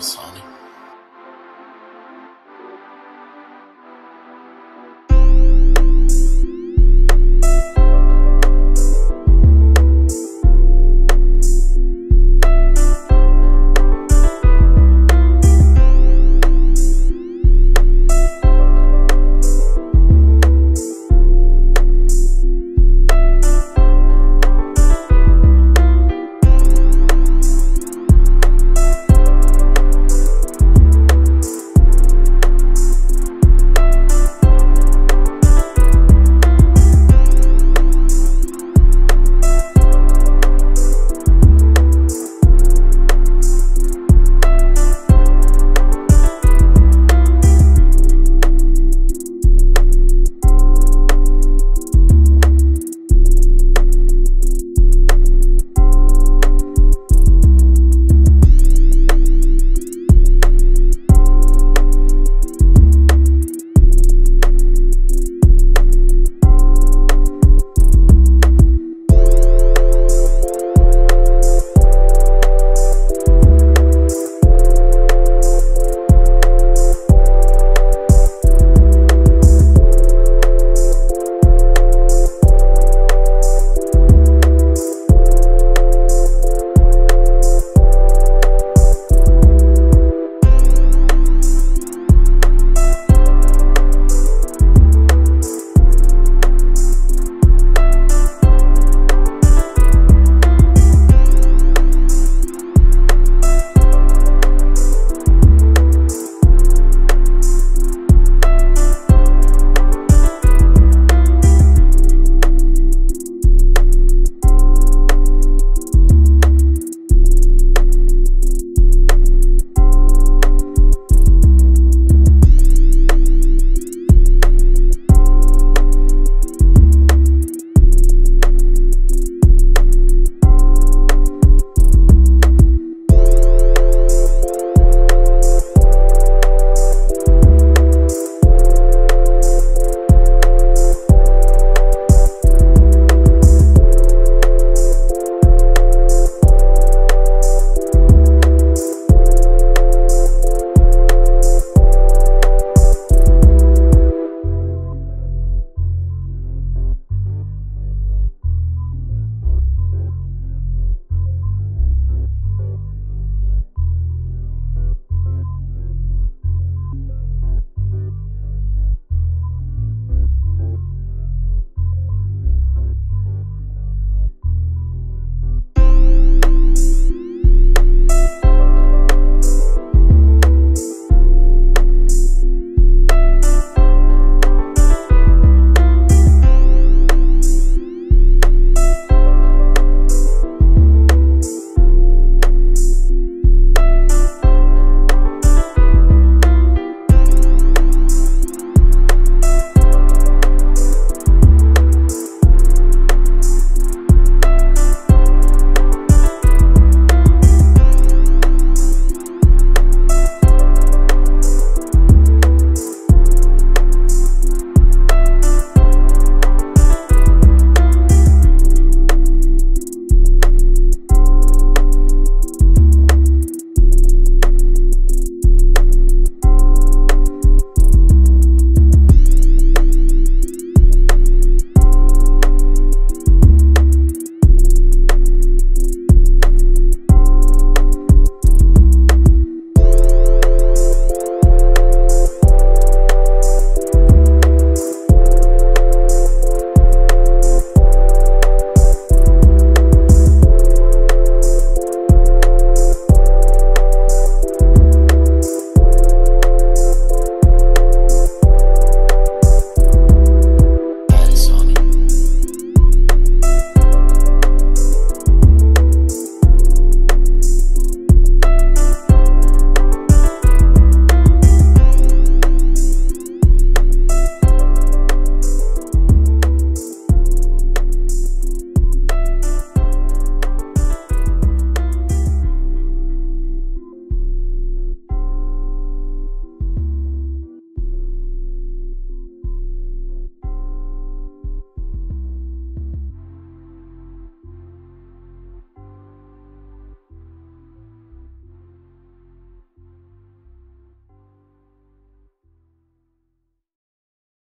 Sonny.